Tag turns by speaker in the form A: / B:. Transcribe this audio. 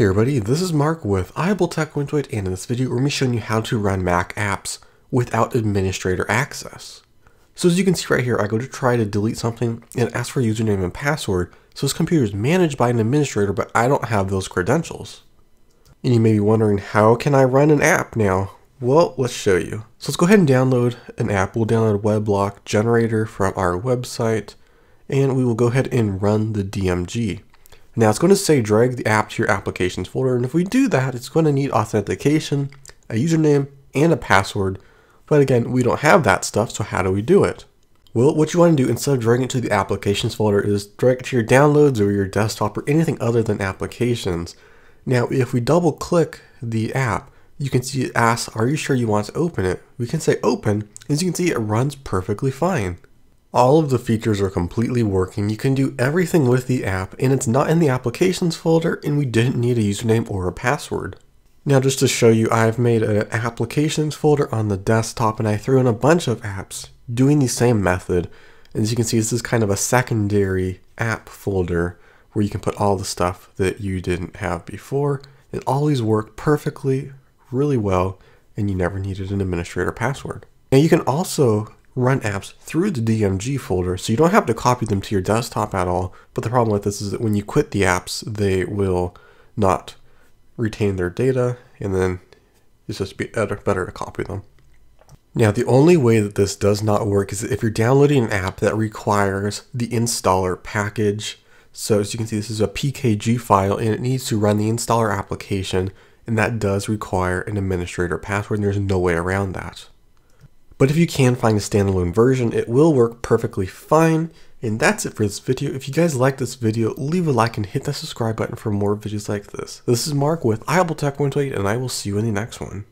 A: Hey everybody, this is Mark with iAppleTech 128 and in this video we're going to be showing you how to run Mac apps without administrator access. So as you can see right here, I go to try to delete something and ask for username and password. So this computer is managed by an administrator, but I don't have those credentials. And you may be wondering, how can I run an app now? Well, let's show you. So let's go ahead and download an app. We'll download WebLock Generator from our website and we will go ahead and run the DMG. Now it's going to say drag the app to your applications folder, and if we do that, it's going to need authentication, a username, and a password. But again, we don't have that stuff, so how do we do it? Well, what you want to do instead of dragging it to the applications folder is drag it to your downloads or your desktop or anything other than applications. Now, if we double click the app, you can see it asks, are you sure you want to open it? We can say open, as you can see it runs perfectly fine. All of the features are completely working. You can do everything with the app and it's not in the applications folder and we didn't need a username or a password. Now just to show you, I've made an applications folder on the desktop and I threw in a bunch of apps doing the same method. As you can see, this is kind of a secondary app folder where you can put all the stuff that you didn't have before. It always worked perfectly, really well, and you never needed an administrator password. Now you can also run apps through the DMG folder, so you don't have to copy them to your desktop at all. But the problem with this is that when you quit the apps, they will not retain their data, and then it's just better, better to copy them. Now, the only way that this does not work is if you're downloading an app that requires the installer package. So as you can see, this is a PKG file and it needs to run the installer application and that does require an administrator password and there's no way around that. But if you can find a standalone version, it will work perfectly fine. And that's it for this video. If you guys like this video, leave a like and hit that subscribe button for more videos like this. This is Mark with iAppleTech 128 and I will see you in the next one.